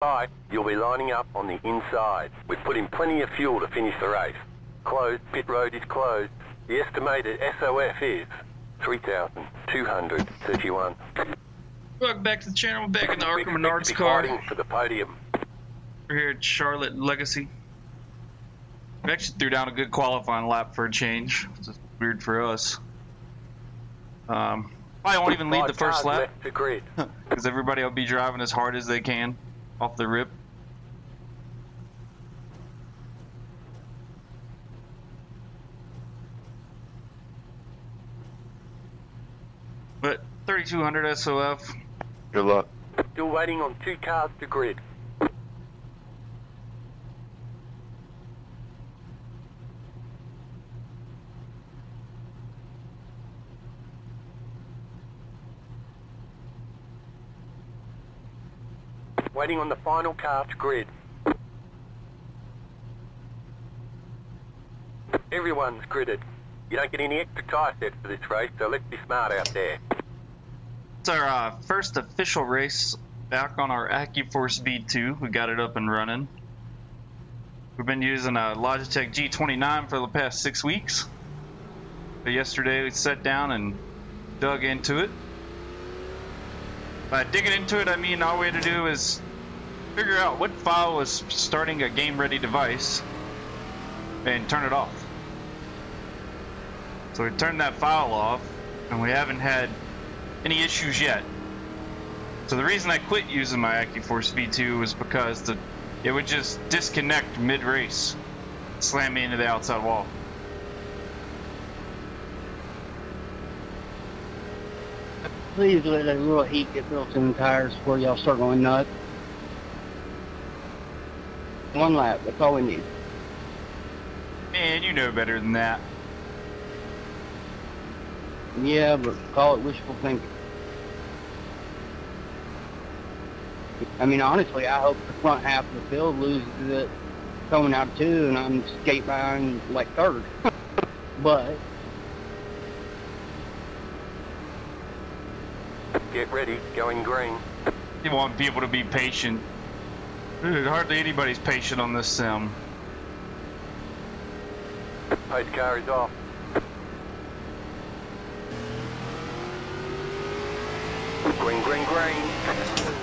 Right, you'll be lining up on the inside. We've put in plenty of fuel to finish the race. Closed, pit road is closed. The estimated SOF is 3,231. Welcome back to the channel. We're back in the ARCA Menards car. for the podium. We're here at Charlotte Legacy. We actually threw down a good qualifying lap for a change. It's weird for us. Um, probably won't even lead the first lap left to grid. because everybody will be driving as hard as they can off the rip. But 3200 SOF, Good luck. Still waiting on two cars to grid. Waiting on the final car to grid. Everyone's gridded. You don't get any extra tyre sets for this race, so let's be smart out there. It's our uh, first official race back on our AccuForce V2. We got it up and running. We've been using a Logitech G29 for the past six weeks. But yesterday we sat down and dug into it. By digging into it, I mean all we had to do is figure out what file was starting a game-ready device and turn it off. So we turned that file off, and we haven't had any issues yet. So the reason I quit using my AccuForce V2 was because the it would just disconnect mid-race, slam me into the outside wall. Please let a little heat get built in the tires before y'all start going nuts. One lap, that's all we need. Man, you know better than that. Yeah, but call it wishful thinking. I mean, honestly, I hope the front half of the field loses it coming out of two, and I'm skate behind like third. but Get ready, going green. You want people to be patient. Dude, hardly anybody's patient on this sim. Pace car is off. Green, green, green.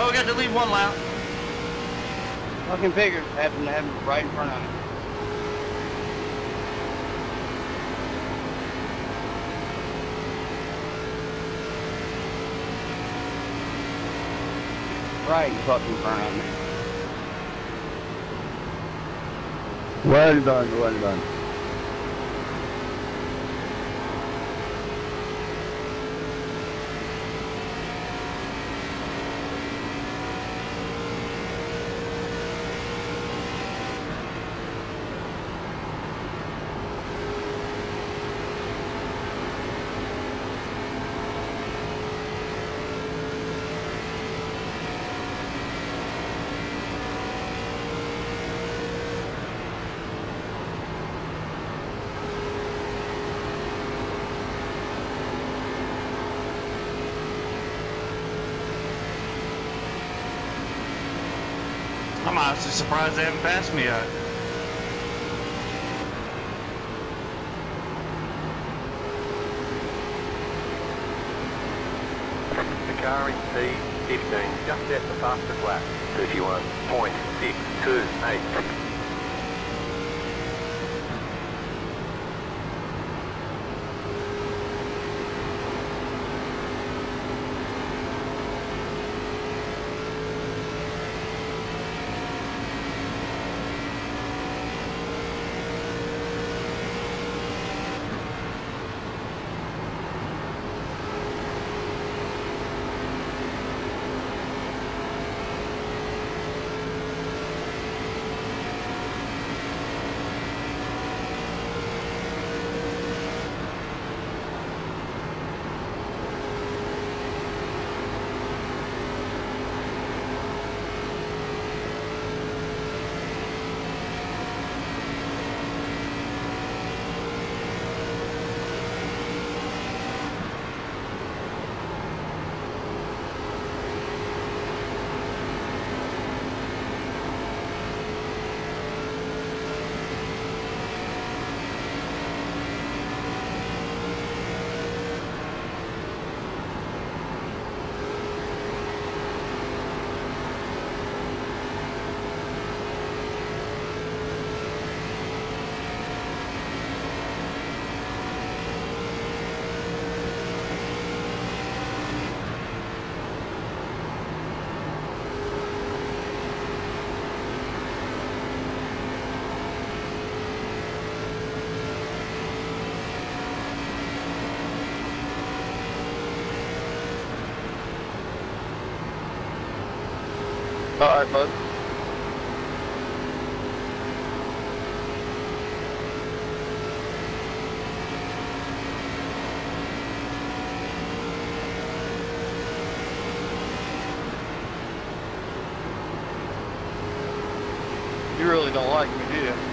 Oh, we got to leave one lap. fucking figures happen to have it right in front of me. Right in fucking front of me. Well done, well done. I'm honestly surprised they haven't passed me yet. The car in C15 just set the fastest lap. 31.628. All right, bud. You really don't like me, do you?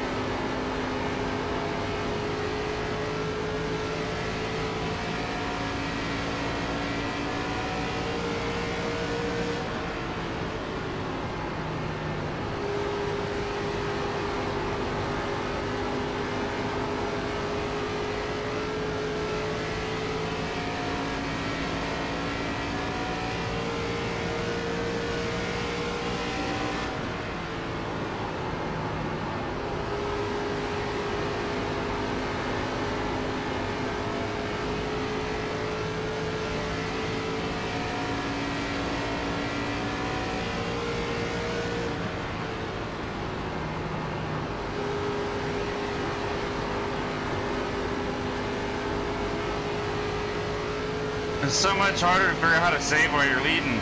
It's so much harder to figure out how to save while you're leading.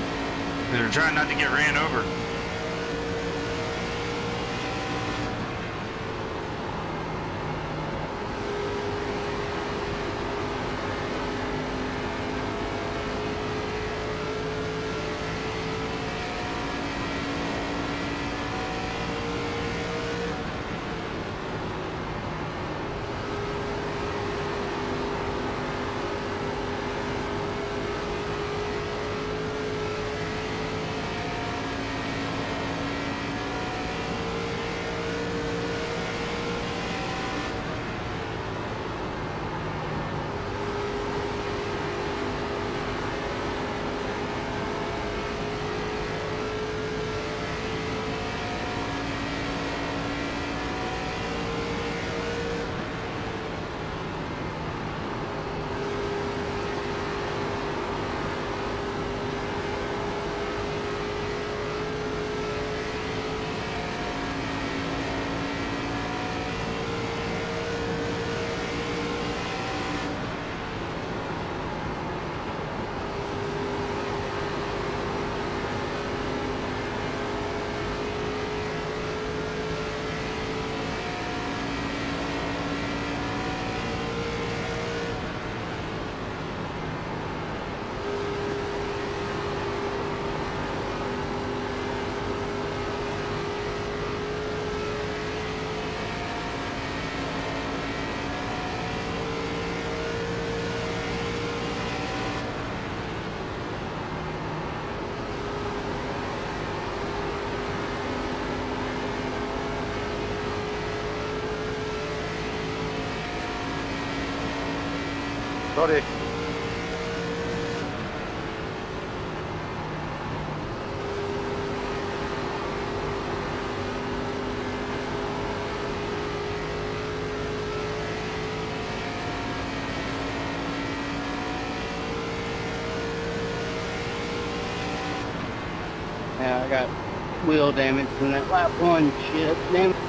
They're trying not to get ran over. Sorry. Yeah, I got wheel damage from that lap one shit. Damn.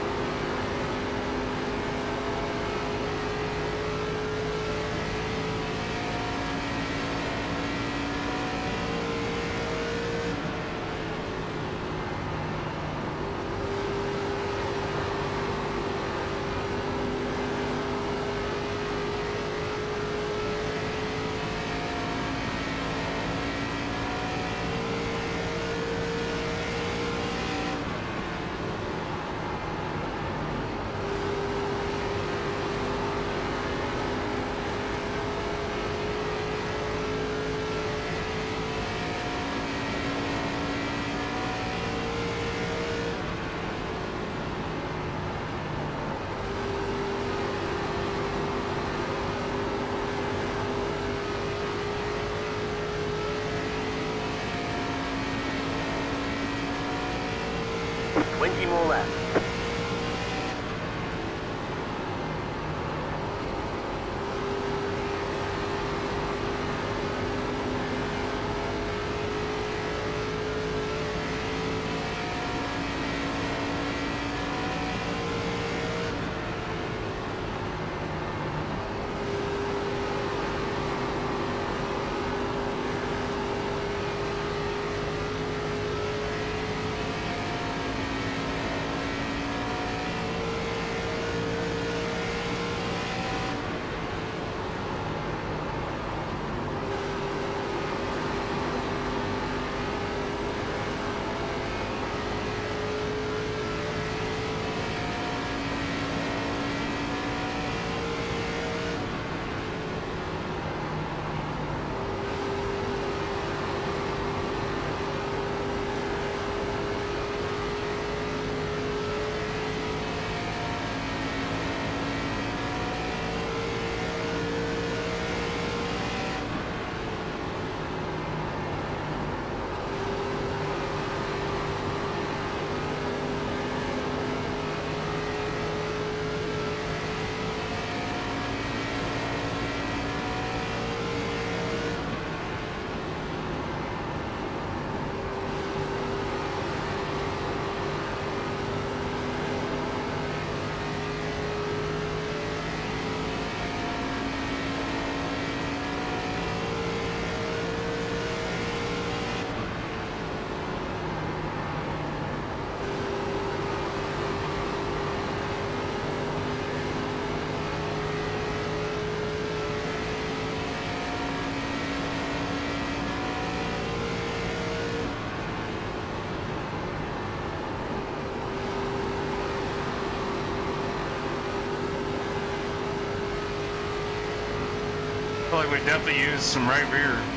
Like we definitely use some right rear.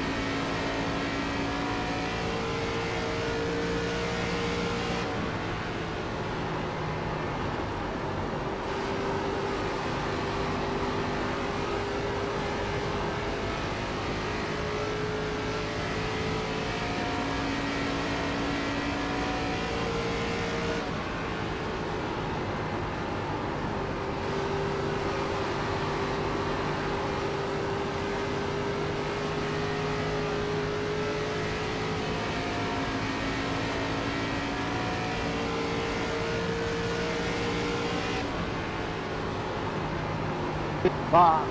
Và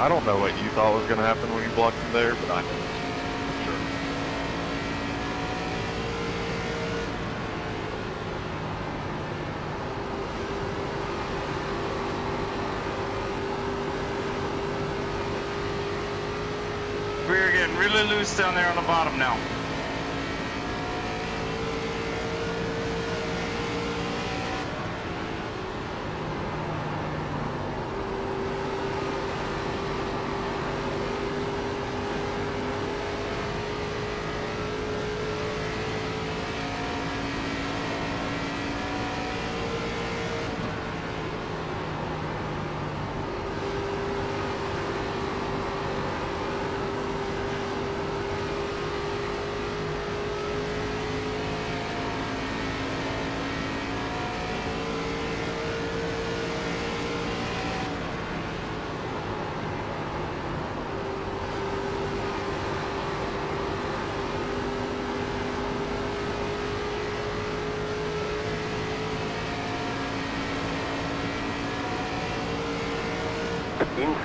I don't know what you thought was going to happen when you blocked him there, but I know. We're getting really loose down there on the bottom now.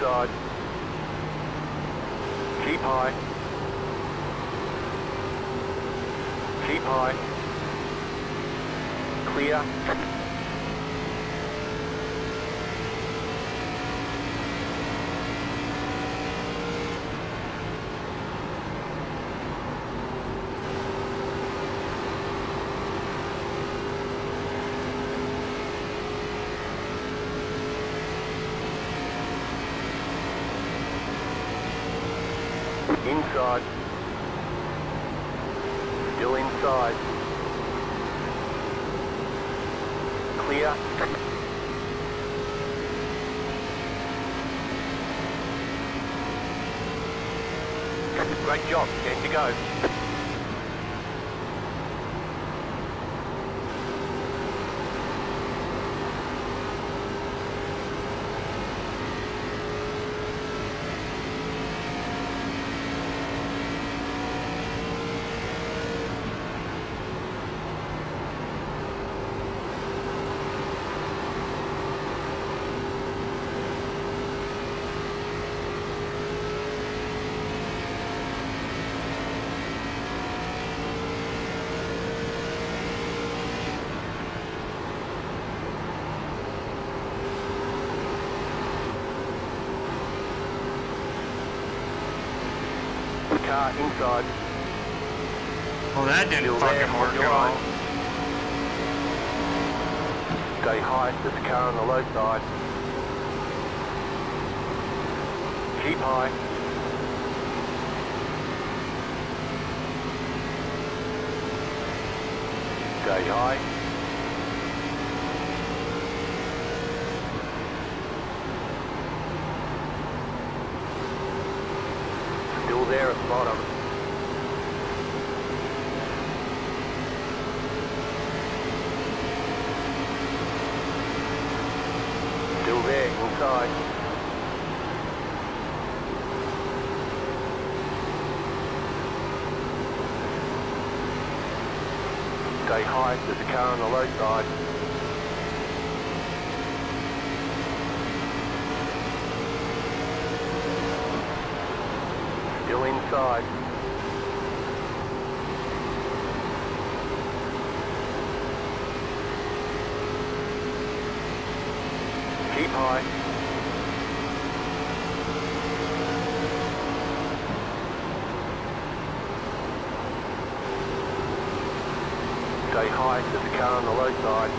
Inside. Keep high. Keep high. Clear. Inside. Still inside. Clear. Great job. Time to go. Car inside. Well, that didn't Still there, fucking work at all. right. Stay high, there's a car on the low side. Keep high. Stay high. Still there at the bottom. Still Stay Stay high, there's a car on the low side. Still inside. Keep high. Stay high, there's a car on the low side.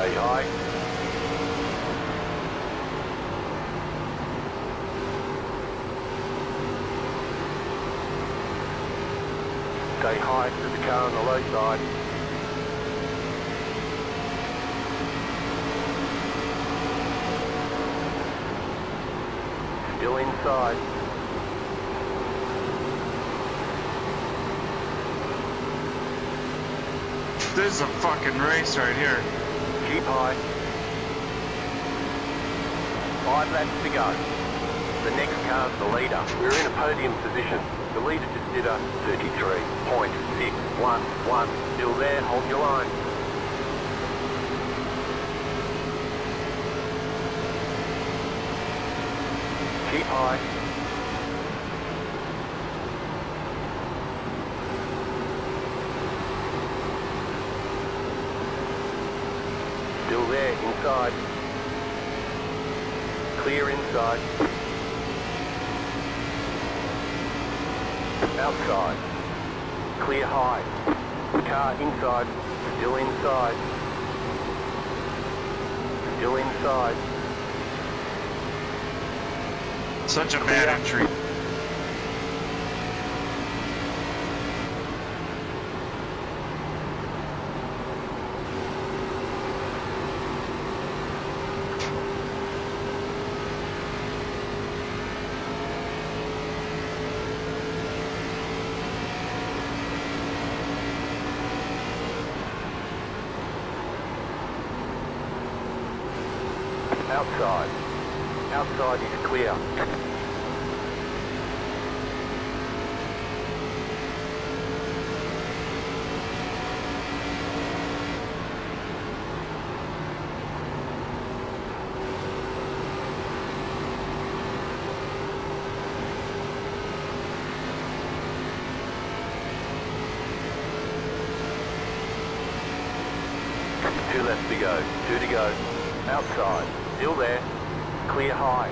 Stay high. Stay high, to the car on the low side. Still inside. This is a fucking race right here. Keep high. Five laps to go. The next car's the leader. We're in a podium position. The leader just did a 33.611. Still there, hold your line. Keep high. Still there, inside. Clear inside. Outside. Clear high. Car inside. Still inside. Still inside. Such a bad entry. Outside. Outside is clear. Two left to go. Two to go. Outside. Still there. Clear high.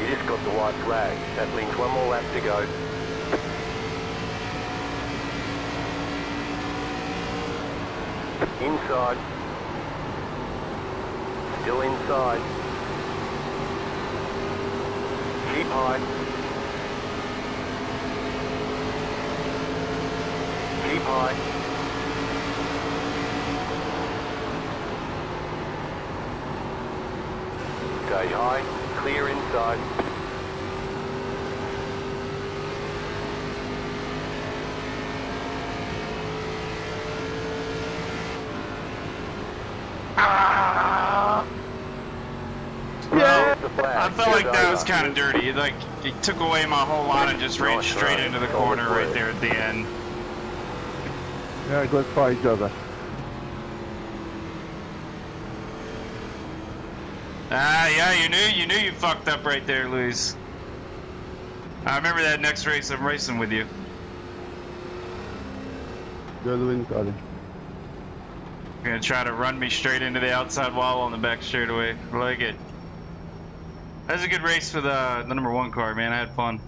You just got the white flag. That more lap to go. Inside. Still inside. Keep high. Keep high. Stay high. Clear inside. Well, The flag. I felt like that was kind of dirty. Like, he took away my whole line and just ran straight into the corner right there at the end. Yeah, let's fight each other. Ah, yeah, you knew, you knew you fucked up right there, Luis. I remember that next race. I'm racing with you. You're the win, Scotty. You're gonna try to run me straight into the outside wall on the back straightaway. I like it. That was a good race for the, the number one car, man. I had fun.